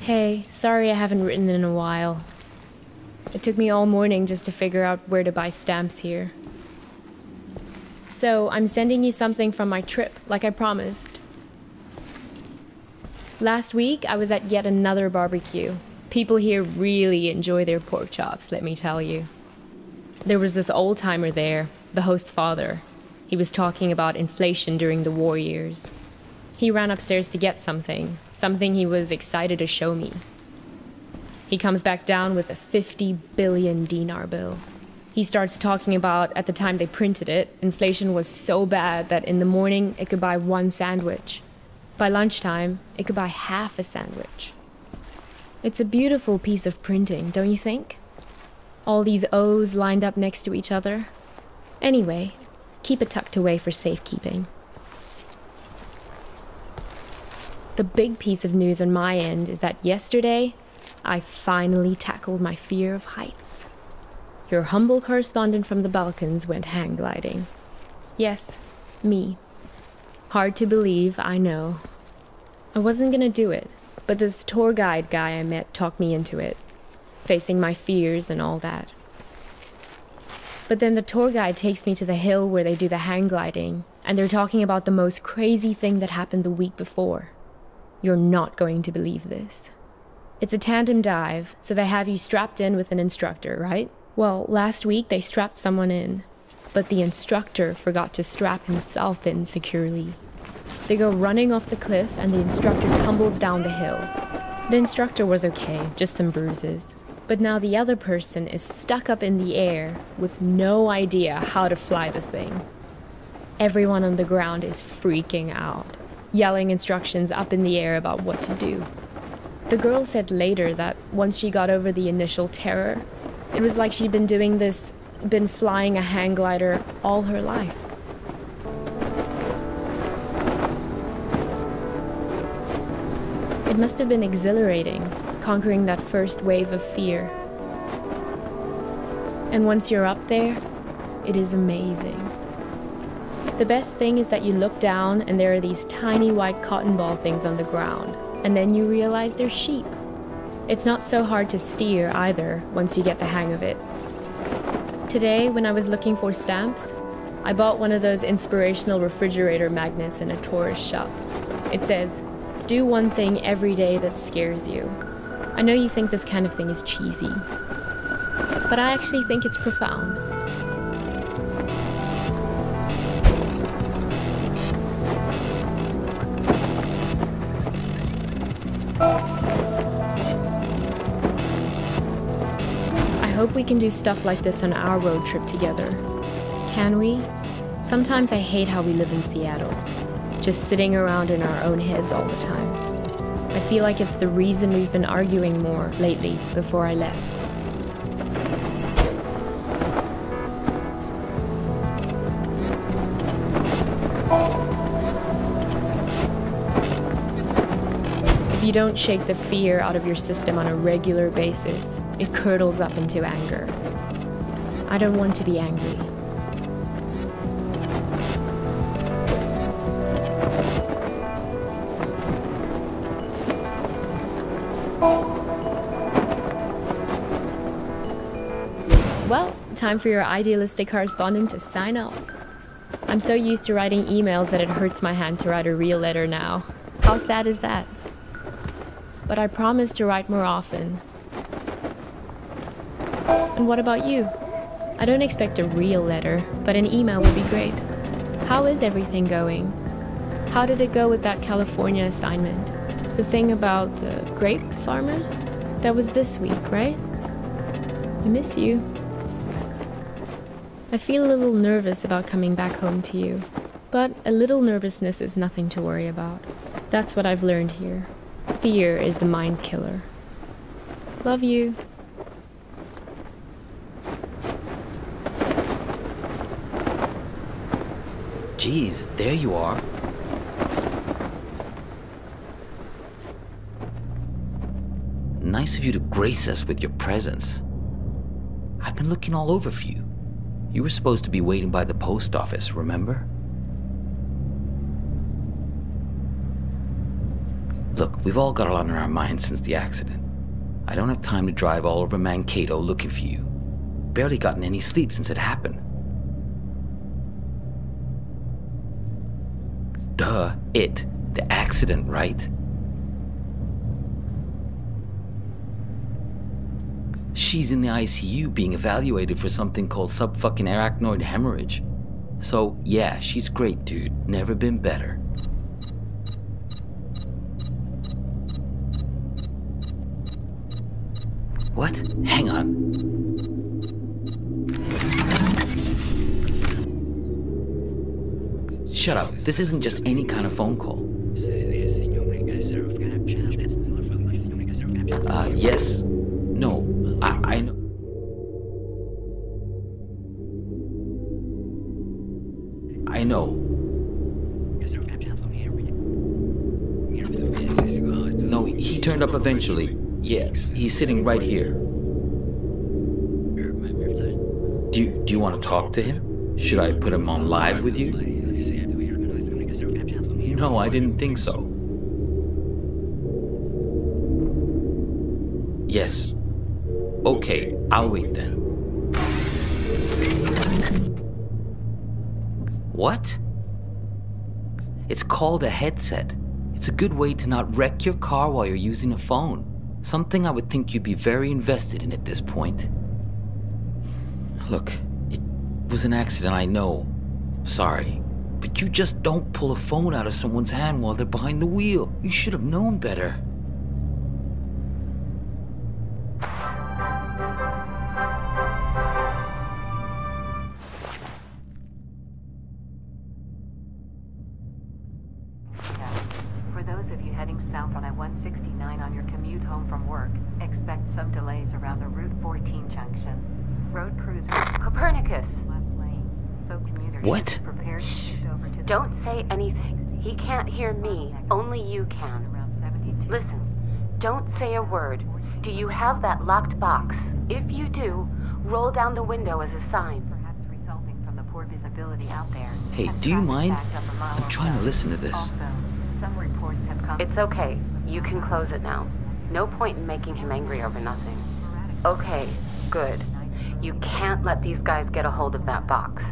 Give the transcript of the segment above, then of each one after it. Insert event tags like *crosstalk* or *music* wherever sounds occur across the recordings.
Hey, sorry I haven't written in a while. It took me all morning just to figure out where to buy stamps here. So, I'm sending you something from my trip, like I promised. Last week, I was at yet another barbecue. People here really enjoy their pork chops, let me tell you. There was this old timer there, the host's father. He was talking about inflation during the war years. He ran upstairs to get something, something he was excited to show me. He comes back down with a 50 billion dinar bill. He starts talking about at the time they printed it, inflation was so bad that in the morning it could buy one sandwich. By lunchtime, it could buy half a sandwich. It's a beautiful piece of printing, don't you think? All these O's lined up next to each other. Anyway, keep it tucked away for safekeeping. The big piece of news on my end is that yesterday, I finally tackled my fear of heights. Your humble correspondent from the Balkans went hang gliding. Yes, me. Hard to believe, I know. I wasn't gonna do it, but this tour guide guy I met talked me into it, facing my fears and all that. But then the tour guide takes me to the hill where they do the hang gliding, and they're talking about the most crazy thing that happened the week before. You're not going to believe this. It's a tandem dive, so they have you strapped in with an instructor, right? Well, last week they strapped someone in, but the instructor forgot to strap himself in securely. They go running off the cliff, and the instructor tumbles down the hill. The instructor was okay, just some bruises. But now the other person is stuck up in the air with no idea how to fly the thing. Everyone on the ground is freaking out, yelling instructions up in the air about what to do. The girl said later that once she got over the initial terror, it was like she'd been doing this, been flying a hang glider all her life. It must have been exhilarating, conquering that first wave of fear. And once you're up there, it is amazing. The best thing is that you look down and there are these tiny white cotton ball things on the ground and then you realize they're sheep. It's not so hard to steer either once you get the hang of it. Today, when I was looking for stamps, I bought one of those inspirational refrigerator magnets in a tourist shop. It says, Do one thing every day that scares you. I know you think this kind of thing is cheesy, but I actually think it's profound. Can do stuff like this on our road trip together. Can we? Sometimes I hate how we live in Seattle, just sitting around in our own heads all the time. I feel like it's the reason we've been arguing more lately before I left. You don't shake the fear out of your system on a regular basis, it curdles up into anger. I don't want to be angry. Well, time for your idealistic correspondent to sign off. I'm so used to writing emails that it hurts my hand to write a real letter now. How sad is that? But I promise to write more often, and what about you? I don't expect a real letter, but an email would be great. How is everything going? How did it go with that California assignment? The thing about the grape farmers? That was this week, right? I miss you. I feel a little nervous about coming back home to you, but a little nervousness is nothing to worry about. That's what I've learned here. Fear is the mind killer. Love you. Geez, there you are. Nice of you to grace us with your presence. I've been looking all over for you. You were supposed to be waiting by the post office, remember? Look, we've all got a lot on our minds since the accident. I don't have time to drive all over Mankato looking for you. Barely gotten any sleep since it happened. Duh, it. The accident, right? She's in the ICU being evaluated for something called subfucking arachnoid hemorrhage. So, yeah, she's great, dude. Never been better. What? Hang on. Shut up. This isn't just any kind of phone call. Uh, yes. No. I, I know. I know. No, he turned up eventually. Yeah, he's sitting right here. Do you, do you want to talk to him? Should I put him on live with you? No, I didn't think so. Yes. Okay, I'll wait then. What? It's called a headset. It's a good way to not wreck your car while you're using a phone. Something I would think you'd be very invested in at this point. Look, it was an accident, I know. Sorry. But you just don't pull a phone out of someone's hand while they're behind the wheel. You should have known better. The Don't say anything. He can't hear me. Only you can. Listen, don't say a word. Do you have that locked box? If you do, roll down the window as a sign. Perhaps resulting from the poor visibility out there. Hey, do you mind? backed up a mile I'm trying to listen to this. Also, some reports have come. It's okay. You can close it now. No point in making him angry over nothing. Okay, good. You can't let these guys get a hold of that box.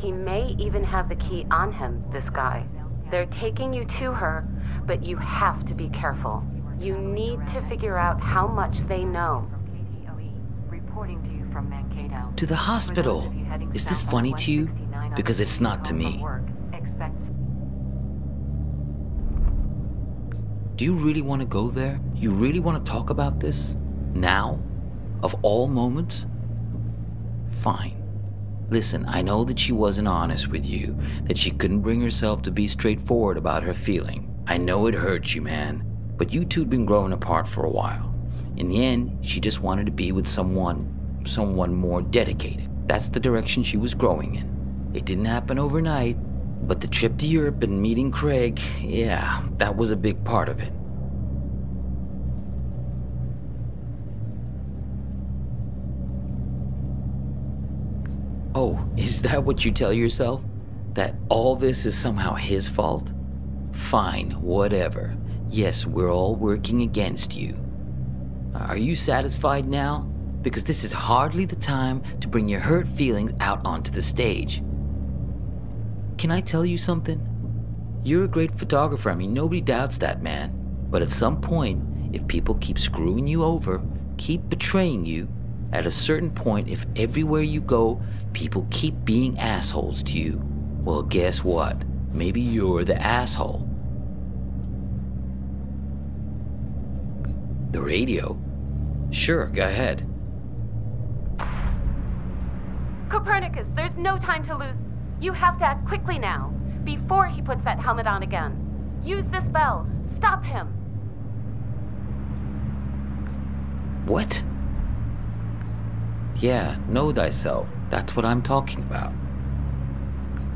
He may even have the key on him, this guy. They're taking you to her, but you have to be careful. You need to figure out how much they know. From KTOE, reporting to you from Mankato. To the hospital. of you heading Is this funny to you? Because it's not to me. Do you really want to go there? You really want to talk about this? Now? Of all moments? Fine. Listen, I know that she wasn't honest with you, that she couldn't bring herself to be straightforward about her feeling. I know it hurt you, man. But you two'd been growing apart for a while. In the end, she just wanted to be with someone, someone more dedicated. That's the direction she was growing in. It didn't happen overnight, but the trip to Europe and meeting Craig, yeah, that was a big part of it. Oh, is that what you tell yourself? That all this is somehow his fault? Fine, whatever. Yes, we're all working against you. Are you satisfied now? Because this is hardly the time to bring your hurt feelings out onto the stage. Can I tell you something? You're a great photographer. I mean, nobody doubts that, man. But at some point, if people keep screwing you over, keep betraying you, at a certain point, if everywhere you go, people keep being assholes to you, well, guess what? Maybe you're the asshole. The radio? Sure, go ahead. Copernicus, there's no time to lose. You have to act quickly now, before he puts that helmet on again. Use this bell. Stop him. What? Yeah, know thyself. That's what I'm talking about.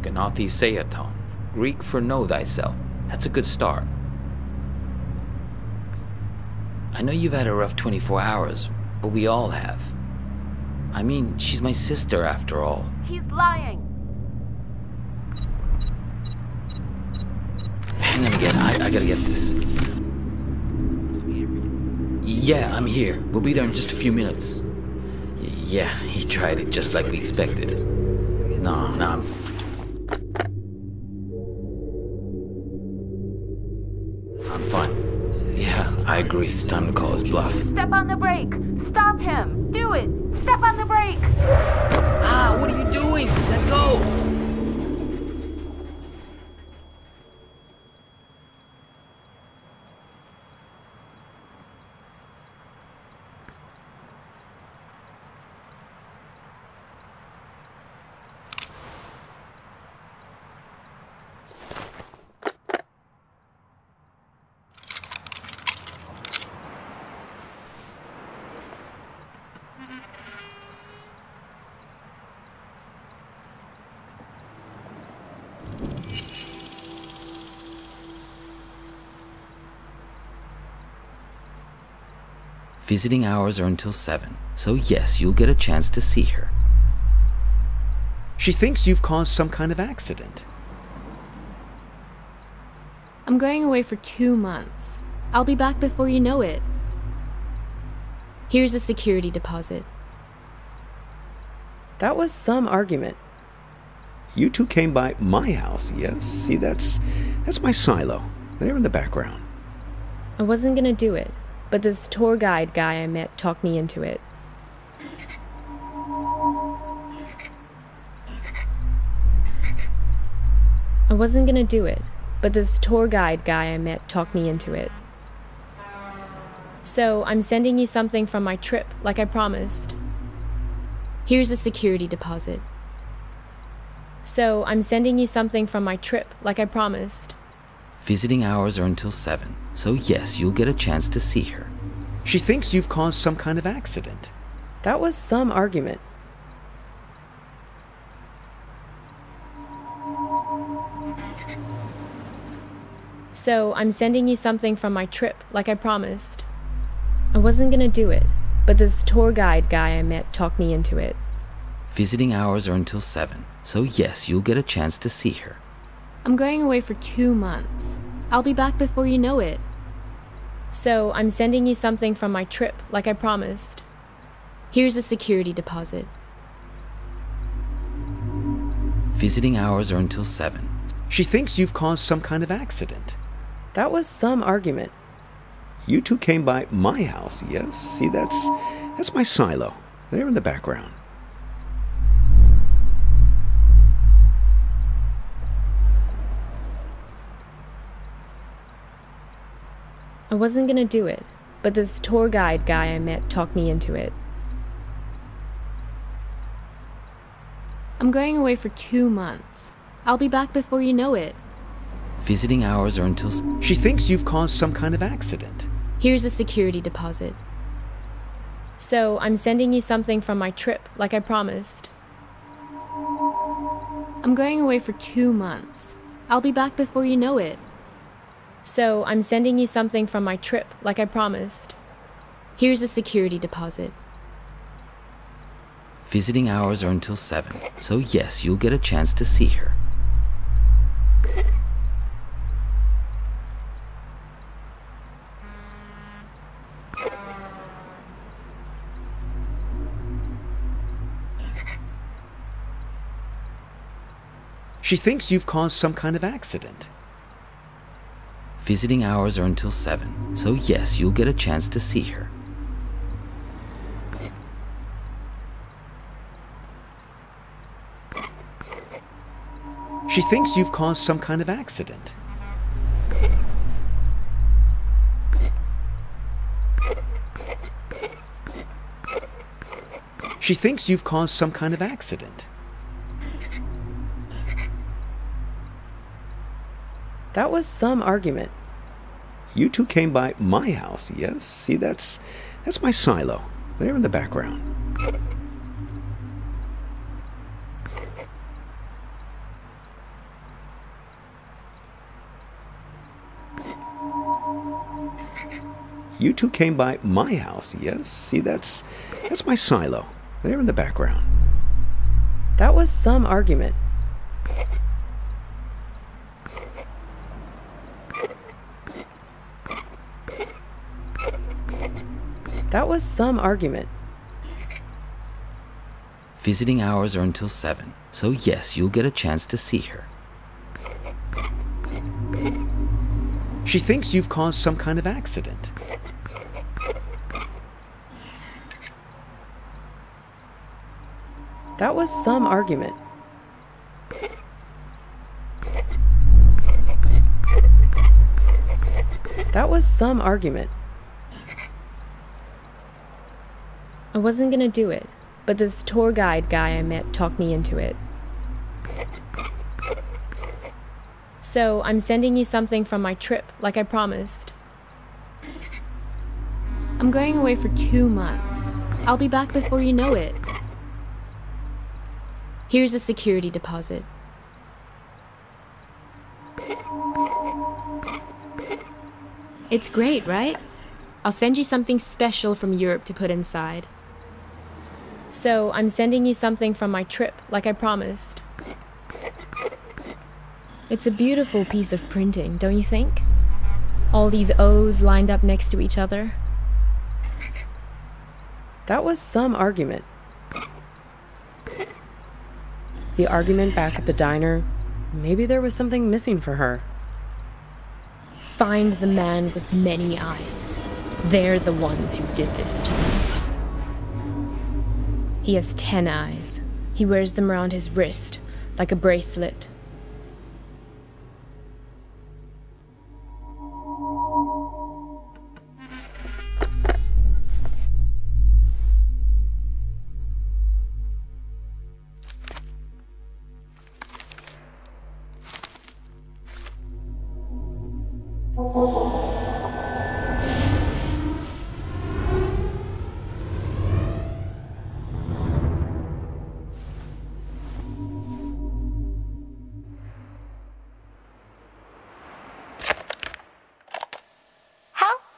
Gnothi Seauton, Greek for know thyself. That's a good start. I know you've had a rough 24 hours, but we all have. I mean, she's my sister after all. He's lying. Hang on again, I, I gotta get this. Yeah, I'm here. We'll be there in just a few minutes. Y- yeah, he tried it just like we expected. No, no, I'm. I'm fine. Yeah, I agree. It's time to call his bluff. Step on the brake! Stop him! Do it! Step on the brake! Ah, what are you doing? Let go! Visiting hours are until 7, so yes, you'll get a chance to see her. She thinks you've caused some kind of accident. I'm going away for two months. I'll be back before you know it. Here's a security deposit. That was some argument. You two came by my house, yes? See, that's that's my silo. There in the background. I wasn't gonna do it, but this tour guide guy I met talked me into it. I wasn't gonna do it, but this tour guide guy I met talked me into it. So I'm sending you something from my trip, like I promised. Here's a security deposit. So I'm sending you something from my trip, like I promised. Visiting hours are until 7, so yes, you'll get a chance to see her. She thinks you've caused some kind of accident. That was some argument. So I'm sending you something from my trip, like I promised. I wasn't gonna do it, but this tour guide guy I met talked me into it. Visiting hours are until 7, so yes, you'll get a chance to see her. I'm going away for two months. I'll be back before you know it. So I'm sending you something from my trip, like I promised. Here's a security deposit. Visiting hours are until 7. She thinks you've caused some kind of accident. That was some argument. You two came by my house, yes? See, that's that's my silo. There in the background. I wasn't gonna do it, but this tour guide guy I met talked me into it. I'm going away for two months. I'll be back before you know it. Visiting hours are until. She thinks you've caused some kind of accident. Here's a security deposit. So I'm sending you something from my trip, like I promised. I'm going away for two months. I'll be back before you know it. So I'm sending you something from my trip, like I promised. Here's a security deposit. Visiting hours are until 7, so yes, you'll get a chance to see her. She thinks you've caused some kind of accident. Visiting hours are until 7, so yes, you'll get a chance to see her. She thinks you've caused some kind of accident. She thinks you've caused some kind of accident. That was some argument. You two came by my house, yes? See, that's that's my silo. There in the background. You two came by my house, yes? See, that's that's my silo. There in the background. That was some argument. That was some argument. Visiting hours are until 7, so yes, you'll get a chance to see her. She thinks you've caused some kind of accident. That was some argument. That was some argument. I wasn't gonna do it, but this tour guide guy I met talked me into it. So I'm sending you something from my trip, like I promised. I'm going away for two months. I'll be back before you know it. Here's a security deposit. It's great, right? I'll send you something special from Europe to put inside. So, I'm sending you something from my trip, like I promised. It's a beautiful piece of printing, don't you think? All these O's lined up next to each other. That was some argument. The argument back at the diner, maybe there was something missing for her. Find the man with many eyes. They're the ones who did this to me. He has ten eyes. He wears them around his wrist, like a bracelet.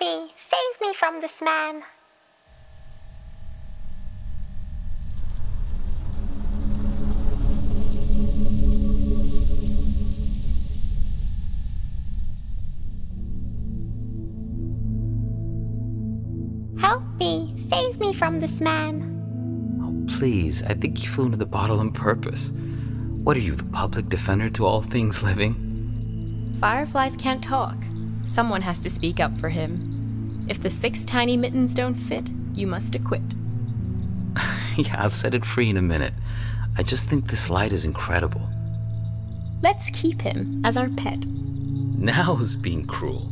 Me! Save me from this man! Help me! Save me from this man! Oh, please, I think you flew into the bottle on purpose. What are you, the public defender to all things living? Fireflies can't talk. Someone has to speak up for him. If the six tiny mittens don't fit, you must acquit. *laughs* yeah, I'll set it free in a minute. I just think this light is incredible. Let's keep him as our pet. Now is being cruel.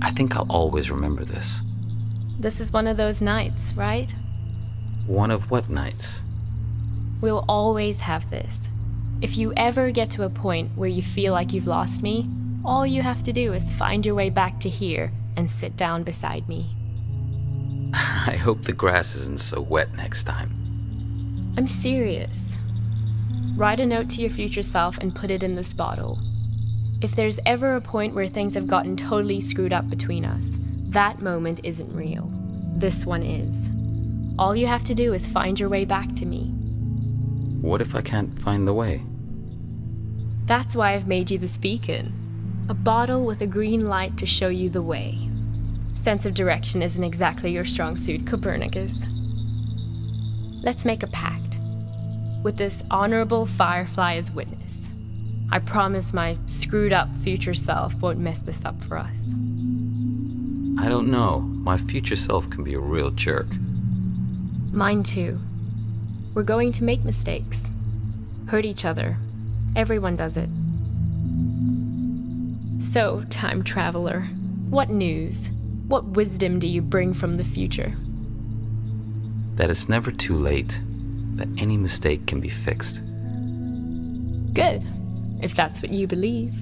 I think I'll always remember this. This is one of those nights, right? One of what nights? We'll always have this. If you ever get to a point where you feel like you've lost me, all you have to do is find your way back to here and sit down beside me. *laughs* I hope the grass isn't so wet next time. I'm serious. Write a note to your future self and put it in this bottle. If there's ever a point where things have gotten totally screwed up between us, that moment isn't real. This one is. All you have to do is find your way back to me. What if I can't find the way? That's why I've made you this beacon a bottle with a green light to show you the way. Sense of direction isn't exactly your strong suit, Copernicus. Let's make a pact. With this honorable firefly as witness, I promise my screwed up future self won't mess this up for us. I don't know. My future self can be a real jerk. Mine too. We're going to make mistakes, hurt each other. Everyone does it. So, time traveler, what news? What wisdom do you bring from the future? That it's never too late, that any mistake can be fixed. Good, if that's what you believe.